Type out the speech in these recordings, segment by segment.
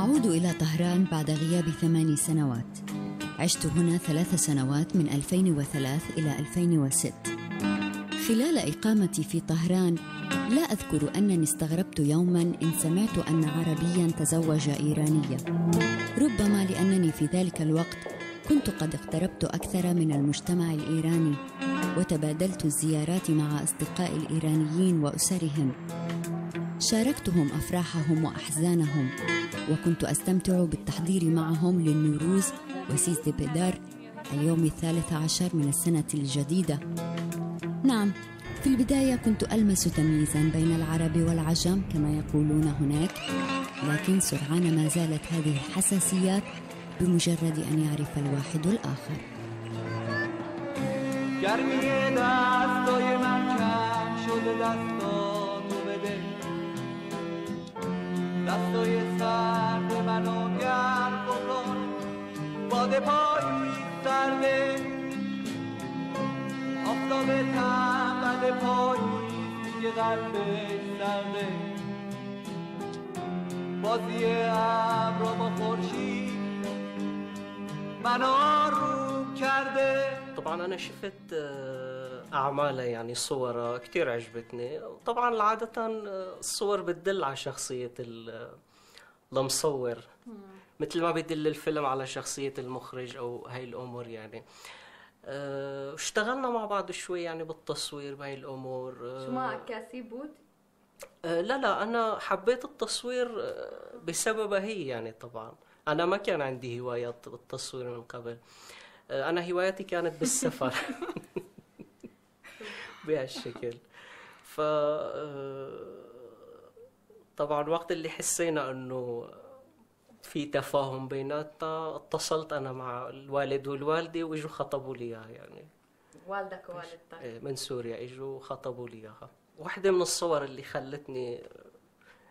أعود إلى طهران بعد غياب ثماني سنوات. عشت هنا ثلاث سنوات من 2003 إلى 2006 خلال إقامتي في طهران لا أذكر أنني استغربت يوما إن سمعت أن عربيا تزوج إيرانية ربما لأنني في ذلك الوقت كنت قد اقتربت أكثر من المجتمع الإيراني وتبادلت الزيارات مع أصدقاء الإيرانيين وأسرهم. شاركتهم أفراحهم وأحزانهم وكنت أستمتع بالتحضير معهم للنوروز وسيز دي بيدار اليوم الثالث عشر من السنة الجديدة. نعم في البداية كنت ألمس تمييزا بين العرب والعجم كما يقولون هناك لكن سرعان ما زالت هذه الحساسيات بمجرد أن يعرف الواحد الآخر. گرمی دستای من کم شده دستای سرد منو گرم بکن باد پاییز سرده آفتاب تنبل پاییز دیگه قلبش سرده بازی ابر با خورشید منو آروم کرده طبعا انا شفت اعمالها يعني صورها كثير عجبتني. طبعا عادة آه، الصور بتدل على شخصية ال- المصور. مثل ما بيدل الفيلم على شخصية المخرج أو هاي الأمور يعني. آه، اشتغلنا مع بعض شوي يعني بالتصوير بهاي الأمور. آه، شما عكاسي بود؟ آه، لا لا أنا حبيت التصوير بسببها هي يعني طبعا. أنا ما كان عندي هوايات بالتصوير من قبل. أنا هواياتي كانت بالسفر. بهالشكل. ف آه، طبعا وقت اللي حسينا إنه في تفاهم بيناتنا اتصلت أنا مع الوالد والوالدة وإجوا خطبوا لي إياها يعني. والدك ووالدتك. إيه، من سوريا إجوا خطبوا لي إياها. واحدة من الصور اللي خلتني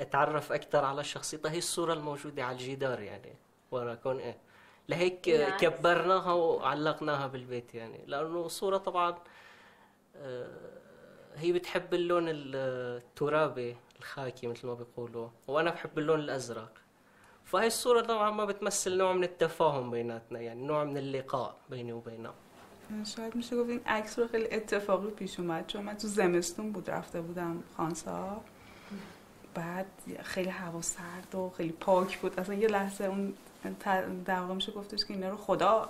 أتعرف أكثر على شخصيتها هي الصورة الموجودة على الجدار يعني وراكم إيه. لهيك. كبرناها وعلقناها بالبيت يعني. لأنه صورة طبعا هي بتحب اللون ال- الترابي الخاكي مثل ما بيقولوا وانا بحب اللون الازرق فهي الصورة طبعا ما بتمثل نوع من التفاهم بيناتنا يعني نوع من اللقاء بيني وبينها. شاید میشه گفت این عکس رو خیلی اتفاقی پیش اومد چون من تو زمستون بود رفته بودم خوانسار. بعد خیلی هوا سرد و خیلی پاک بود. اصلا یه لحظه اون در واقع میشه گفتش که اینا رو خدا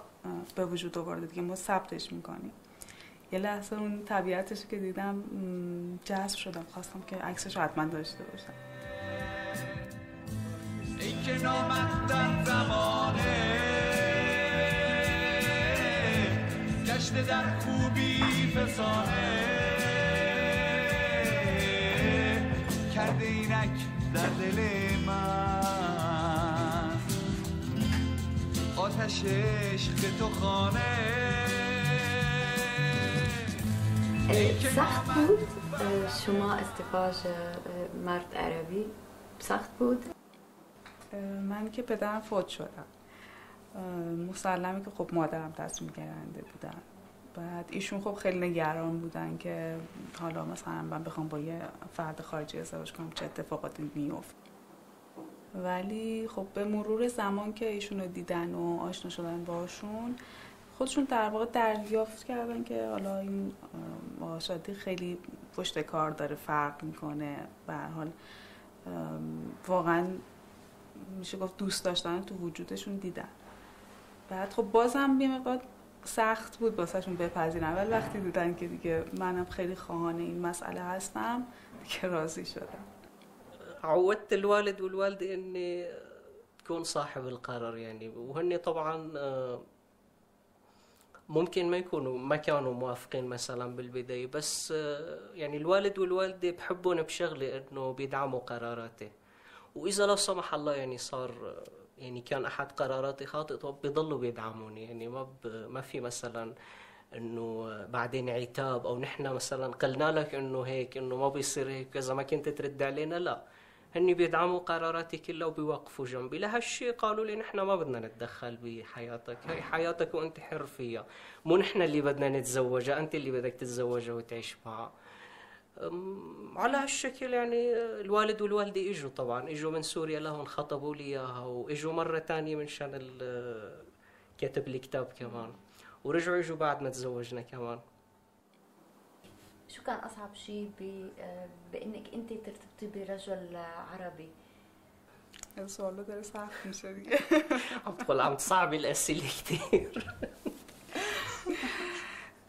به وجود آورده دیگه ما ثبتش می‌کنیم. یه لحظه اون طبیعتش که دیدم جذب شدم. خواستم که عکسش حتما داشته باشم. ای که نامت در زمانه گشته در خوبی فسانه. کرده اینک در دل من. آتش عشق تو خانه. سخت بود. شما اه، مرد عربی سخت بود؟ من که پدرم فوت شدم. مسلمه که خب مادرم تصمیم گیرنده بودن. بعد ایشون خب خیلی نگران بودن که حالا مثلا من بخوام با یه فرد خارجی ازدواج کنم چه اتفاقاتی میفته ولی خب به مرور زمان که ایشون رو دیدن و آشنا شدن باهاشون خودشون در واقع دریافت کردن که حالا این اه، آقا شادی خیلی پشت کار داره فرق می‌کنه. به حال واقعا میشه گفت دوست داشتن تو وجودشون دیدن. بعد خب بازم یه مقدار سخت بود واسهشون بپذیرن. ولی وقتی دیدن که دیگه منم خیلی خواهان این مسئله هستم دیگه راضی شدم. عودت الوالد والوالدة اني تكون صاحب القرار يعني وهن طبعا آه، ممكن ما يكونوا ما كانوا موافقين مثلا بالبداية بس آه، يعني الوالد والوالدة بحبون بشغلة إنه بيدعموا قراراتي وإذا لا سمح الله يعني صار آه، يعني كان أحد قراراتي خاطئ طب بيضلوا بيدعموني يعني ما. ما في مثلا إنه بعدين عتاب أو نحن مثلا قلنا لك إنه هيك إنه ما بيصير هيك إذا ما كنت ترد علينا لا هني بيدعموا قراراتي كلها وبيوقفوا جنبي. لهالشيء قالوا لي نحن ما بدنا نتدخل بحياتك. هي حياتك وأنت حر فيها. مو نحن اللي بدنا نتزوجها أنت اللي بدك تتزوجها وتعيش معها على هالشكل يعني الوالد والوالدة إجوا طبعا. إجوا من سوريا لهون خطبوا لي إياها وإجوا مرة تانية من شأن كتب الكتاب كمان. ورجعوا إجوا بعد ما تزوجنا كمان. شو كان اصعب شيء بانك انت ترتبطي برجل عربي؟ سوالا رو داره سخت میشه دیگه عم تقول عم تصعبي الاسئلة كثير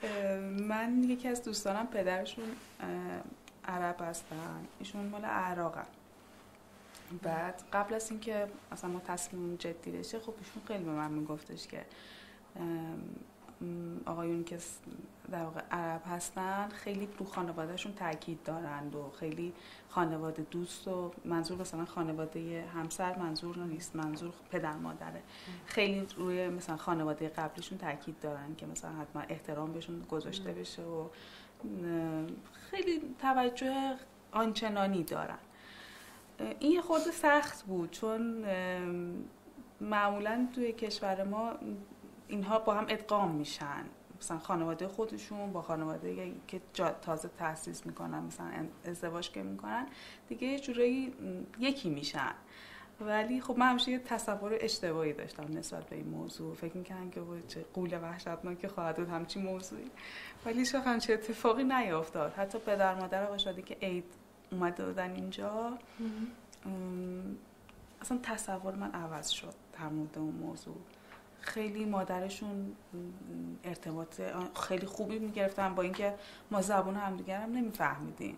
من یکی از دوستانم پدرشون عرب هستن. ایشون مال عراقن. بعد قبل از اینکه اصلا ما تصمیم جدی بشه خب ایشون خیلی به من میگفتش که آقایون که در واقع عرب هستن خیلی رو خانوادهشون تاکید دارند و خیلی خانواده دوست و منظور مثلا خانواده همسر منظور نیست منظور پدر مادره. خیلی روی مثلا خانواده قبلیشون تاکید دارن که مثلا حتما احترام بهشون گذاشته بشه و خیلی توجه آنچنانی دارن. این یه خورده سخت بود چون معمولا توی کشور ما اینها با هم ادغام میشن. مثلا خانواده خودشون با خانواده که تازه تاسیس می‌کنن مثلا ازدواج که می‌کنن دیگه یه جورایی یکی میشن. ولی خب من همیشه یه تصور اشتباهی داشتم نسبت به این موضوع. فکر می‌کنم که چه غول وحشتناکی خواهد بود همچین موضوعی. ولی وقت همچین اتفاقی نیافتاد. حتی پدر مادر آقا شادی که عید اومده بودن اینجا اصلا تصور من عوض شد در مورد اون موضوع. خیلی مادرشون ارتباط خیلی خوبی می‌گرفتن با اینکه ما زبان همدیگر هم نمیفهمیدیم.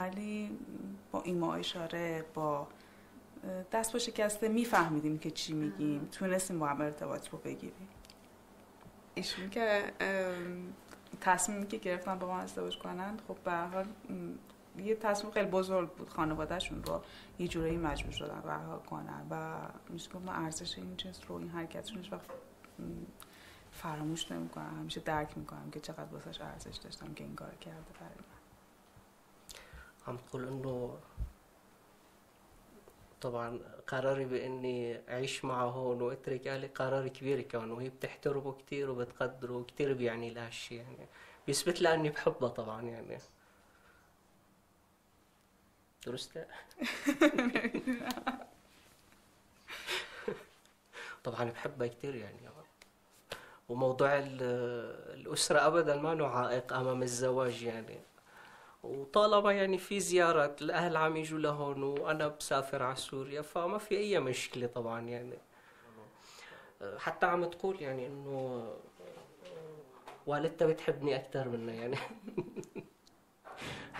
ولی با ایما اشاره با دست با شکسته میفهمیدیم که چی میگیم. تونستیم با هم ارتباط رو بگیریم. ایشون که تصمیمی که گرفتن با ما ازدواج کنن خب به حال یه تصمیم خیلی بزرگ بود خانوادهشون رو یه جورایی مجبور شدن رها کنن و میشه من ارزش این جنس رو این حرکتشون هیچ وقت فراموش نمی‌کنم همیشه درک می‌کنم که چقدر واسش ارزش داشتم که این کار کرده برای من. تقول انه طبعا قراري باني اعيش معه هون واترك اهلي قرار كبير كان وهي بتحترمه كثير وبتقدره وكثير بيعني لها الشيء يعني بيثبت لها اني بحبها طبعا يعني درست؟ طبعا بحبها كثير يعني. وموضوع ال- الأسرة أبدا ما له عائق أمام الزواج يعني. وطالما يعني في زيارات الأهل عم يجوا لهون وأنا بسافر على سوريا فما في أي مشكلة طبعا يعني. حتى عم تقول يعني إنه والدتها بتحبني أكثر منها يعني.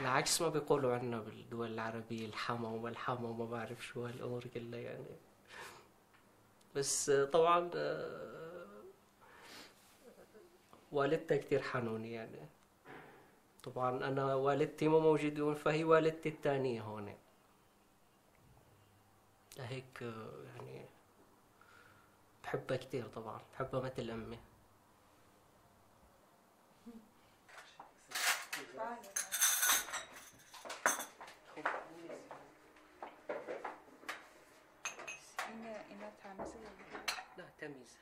العكس ما بيقولوا عنا بالدول العربية الحما وما وما بعرف شو هالأمور كلها يعني. بس طبعا آه، والدتها كتير حنونة يعني. طبعا أنا والدتي مو موجودة فهي والدتي الثانية هون. لهيك آه، يعني بحبها كتير طبعا بحبها مثل أمي. لا تميز تميز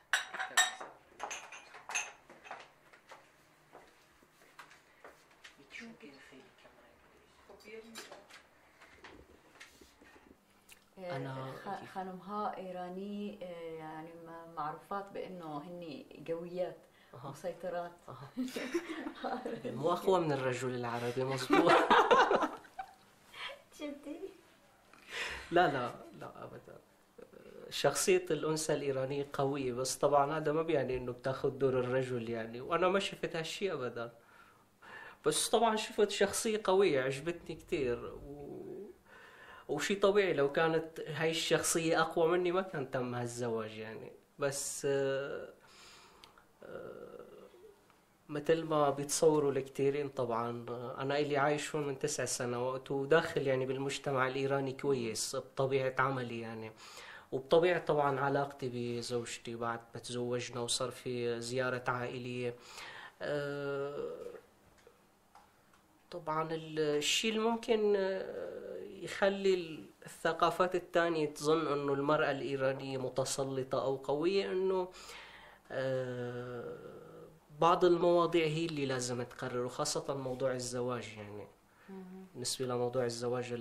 شو كده خيلي كمان أنا- خ- خانمها إيراني آه، يعني معروفات بأنه هن قويات. مسيطرات. مو أقوى من الرجل العربي مزبوط جدي لا لا. شخصية الأنثى الإيرانية قوية بس طبعا هذا ما بيعني إنه بتاخذ دور الرجل يعني وأنا ما شفت هالشيء أبدا. بس طبعا شفت شخصية قوية عجبتني كتير و... وشي طبيعي لو كانت هاي الشخصية أقوى مني ما كان تم هالزواج يعني. بس آه، آه، مثل ما بيتصوروا لكثيرين طبعا آه، أنا إلي عايش هون من تسع سنوات وداخل يعني بالمجتمع الإيراني كويس بطبيعة عملي يعني. وبطبيعة طبعا علاقتي بزوجتي بعد ما تزوجنا وصار في زيارة عائلية. آه، طبعا الشيء اللي ممكن آه، يخلي الثقافات الثانية تظن إنه المرأة الإيرانية متسلطة أو قوية إنه آه، بعض المواضيع هي اللي لازم تقرر وخاصة موضوع الزواج يعني. بالنسبة لموضوع الزواج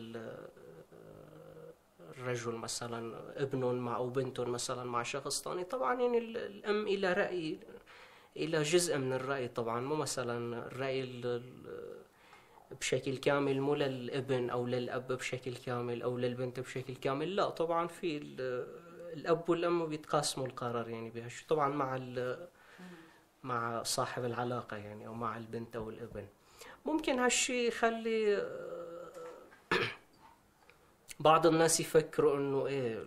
ال- الرجل مثلا ابن مع أو بنت مثلا مع شخص ثاني. طبعا يعني ال- الأم إلى رأي إلى جزء من الرأي طبعا مو مثلا الرأي ال- ال- بشكل كامل مو للابن أو للأب بشكل كامل أو للبنت بشكل كامل. لا طبعا في ال- الأب والأم بيتقاسموا القرار يعني بهالشيء طبعا مع مع صاحب العلاقة يعني أو مع البنت أو الابن. ممكن هالشيء يخلي بعض الناس يفكروا إنه إيه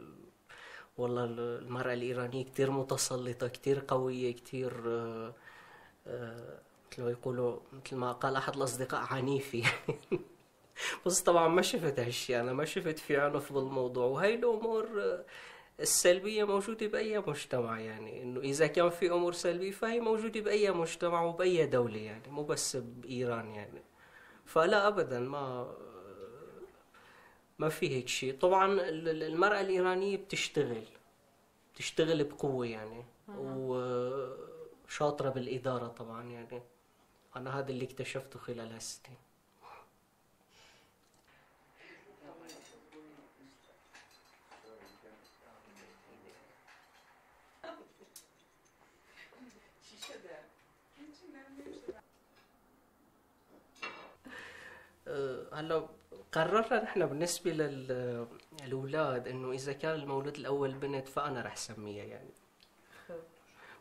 والله المرأة الإيرانية كتير متسلطة كتير قوية كتير آه، آه، مثل ما يقولوا مثل ما قال أحد الأصدقاء عنيفة. يعني بس طبعا ما شفت هالشيء أنا ما شفت في عنف بالموضوع. وهي الأمور آه، السلبية موجودة بأي مجتمع يعني. إنه إذا كان في أمور سلبية فهي موجودة بأي مجتمع وبأي دولة يعني مو بس بإيران يعني. فلا أبدا ما ما في هيك شيء طبعا ال- ال- المرأة الإيرانية بتشتغل بتشتغل بقوة يعني وشاطرة بالإدارة طبعا يعني. أنا هذا اللي اكتشفته خلال هالسنين أه، هلا قررنا نحن بالنسبة للأولاد إنه إذا كان المولود الأول بنت فأنا رح سميها يعني.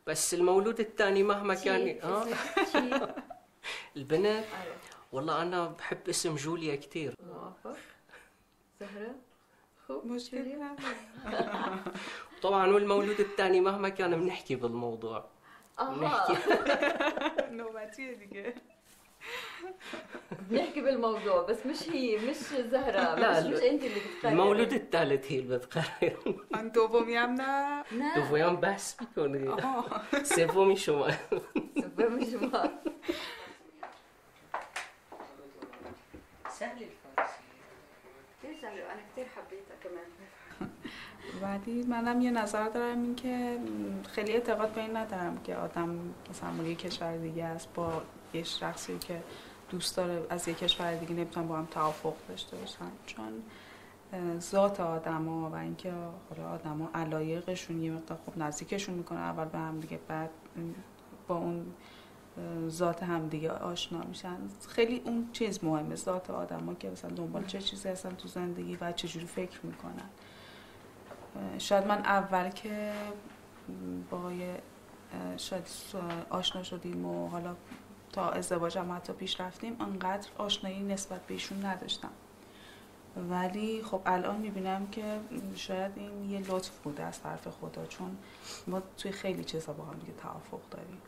بس المولود الثاني مهما كان آه. البنت. والله أنا بحب اسم جوليا كتير. موافق. زهرة. مشكلة. طبعا والمولود الثاني مهما كان بنحكي بالموضوع. أها بنحكي بالموضوع بس مش هي مش زهرة لا، مش, مش. انت اللي بتقرري المولود الثالث هي اللي بتقرر دومی هم نه لا دوفویان بحث می‌کنه سومی شما مش ما سهل الفارسی كثير سهلة وانا كثير حبيتها كمان ولی منم یه نظر دارم این که م، خیلی اعتقاد به این ندارم که آدم مثلا مال یه کشور دیگه است با یه شخصی که دوست داره از یه کشور دیگه نمی‌تونن با هم توافق داشته باشن. چون ذات آدما و اینکه حالا آدما علایقشون یه مقدار خب نزدیکشون می‌کنه اول به هم دیگه بعد با اون ذات هم دیگه آشنا میشن. خیلی اون چیز مهمه ذات آدما که مثلا دنبال چه چیزی هستن تو زندگی و چجوری فکر می‌کنن. شاید من اول که با یه شاید آشنا شدیم و حالا تا ازدواجم حتی پیش رفتیم انقدر آشنایی نسبت به ایشون نداشتم. ولی خب الان می‌بینم که شاید این یه لطف بوده از طرف خدا چون ما توی خیلی چیزا با هم دیگه توافق داریم.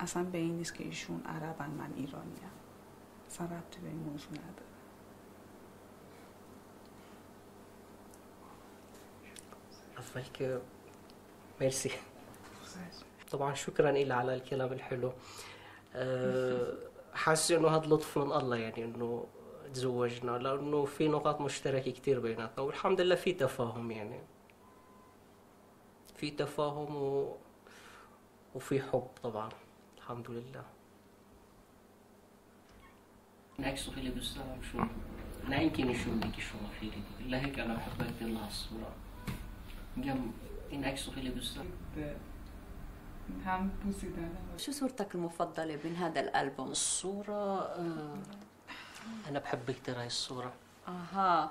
اصلا به این نیست که ایشون عربن من ایرانیم. اصلا ربطی به این موضوع نداره. أفضلك ميرسي طبعا شكرا إلى على الكلام الحلو. حاسس إنه هذا لطف من الله يعني إنه تزوجنا لأنه في نقاط مشتركة كتير بيناتنا والحمد لله في تفاهم يعني. في تفاهم و... وفي حب طبعا الحمد لله. عكسه خلي بستوعب شو؟ لا يمكن يشوف بك شو في الا هيك أنا اكتب لها الصورة جنب ينعكسوا خلي بستوعب بوسیدن شو صورتك المفضلة من هذا الألبوم؟ الصورة آه، أنا بحب كتير هاي الصورة. أها.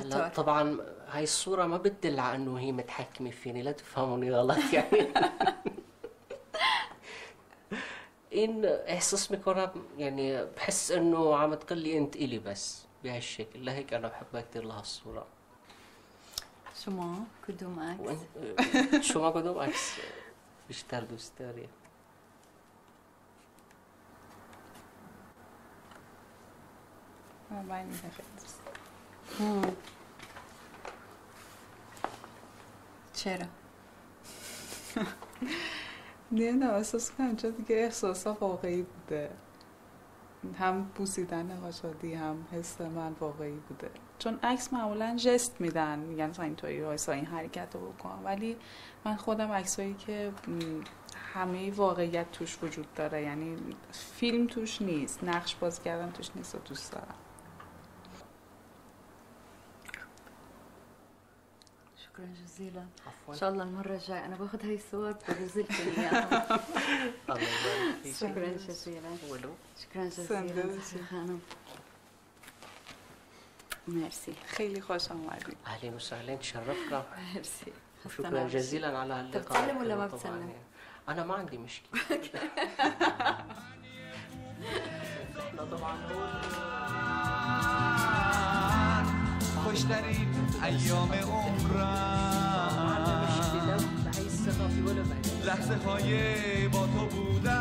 هلا. طبعا هاي الصورة ما بتدل على إنه هي متحكمة فيني لا تفهموني غلط يعني. إن إحساس بكون يعني بحس إنه عم تقول لي أنت إلي بس بهالشكل. لهيك أنا بحبها كتير لها شما کدوم عکس؟ شما کدوم عکس بیشتر دوست داری؟ من دوست چرا؟ نمی‌دونم احساس کنم چون دیگه احساسا واقعی بوده. هم بوسیدن آشادی هم حس من واقعی بوده. چون عکس معمولا ژست میدن میگن مثلا اینطوری وایسا این حرکت رو بکن. ولی من خودم عکسایی که همه واقعیت توش وجود داره. یعنی فیلم توش نیست نقش بازی کردن توش نیست و دوست دارم. شكرا جزيلا ان شاء الله المره الجايه انا باخذ هاي الصور بنزلكم اياها شكرا جزيلا شكرا جزيلا خانم ميرسي خیلی خوش آمدید اهلا وسهلا تشرفنا ميرسي وشكرا جزيلا على هاللقاء بتسلم ولا ما بتسلم؟ انا ما عندي مشكله احنا طبعا خوشترین ایام عمرم لحظه های با تو بودن